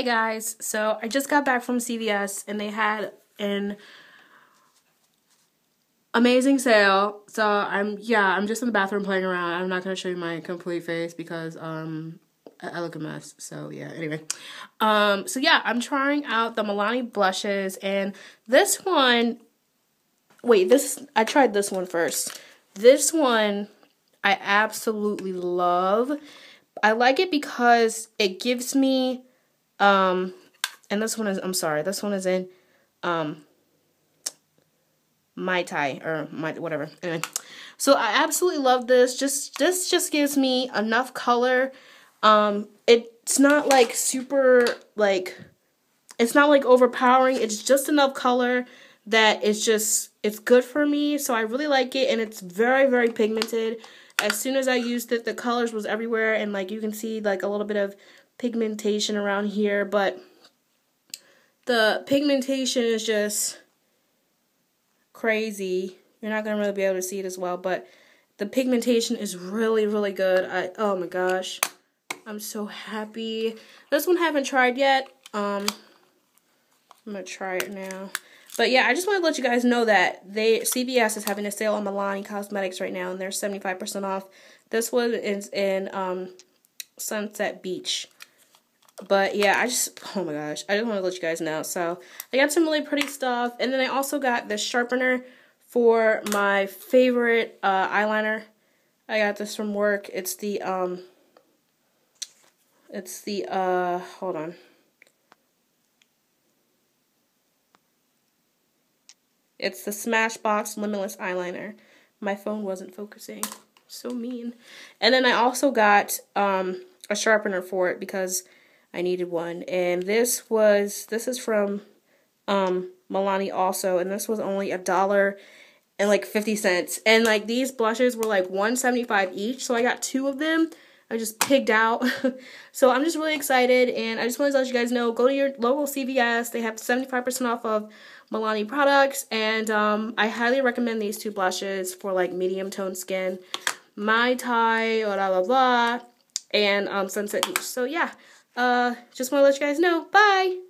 Hey guys, so I just got back from CVS and they had an amazing sale. So I'm yeah, I'm just in the bathroom playing around. I'm not gonna show you my complete face because um I look a mess. So yeah, anyway. Um so yeah, I'm trying out the Milani blushes and this one wait, this I tried this one first. This one I absolutely love. I like it because it gives me um and this one is I'm sorry, this one is in um Mai Tai or my whatever. Anyway. So I absolutely love this. Just this just gives me enough color. Um it's not like super like it's not like overpowering. It's just enough color that it's just it's good for me. So I really like it and it's very very pigmented. As soon as I used it, the colors was everywhere and like you can see like a little bit of pigmentation around here, but the pigmentation is just crazy. You're not to really be able to see it as well, but the pigmentation is really, really good. I Oh my gosh. I'm so happy. This one I haven't tried yet. Um, I'm to try it now. But yeah, I just want to let you guys know that they CVS is having a sale on Milani Cosmetics right now, and they're 75% off. This one is in um, Sunset Beach. But yeah, I just, oh my gosh, I just want to let you guys know. So I got some really pretty stuff. And then I also got this sharpener for my favorite uh, eyeliner. I got this from work. It's the, um, it's the, uh, hold on. It's the Smashbox Limitless Eyeliner. My phone wasn't focusing. So mean. And then I also got um, a sharpener for it because I needed one. And this was, this is from um, Milani also, and this was only a dollar and like 50 cents. And like these blushes were like 175 each, so I got two of them. I just pigged out. so I'm just really excited, and I just wanted to let you guys know, go to your local CVS. They have 75% off of Milani products, and um, I highly recommend these two blushes for like medium tone skin. Mai Tai, blah, blah, blah, and um, Sunset Beach. So yeah, uh, just want to let you guys know. Bye!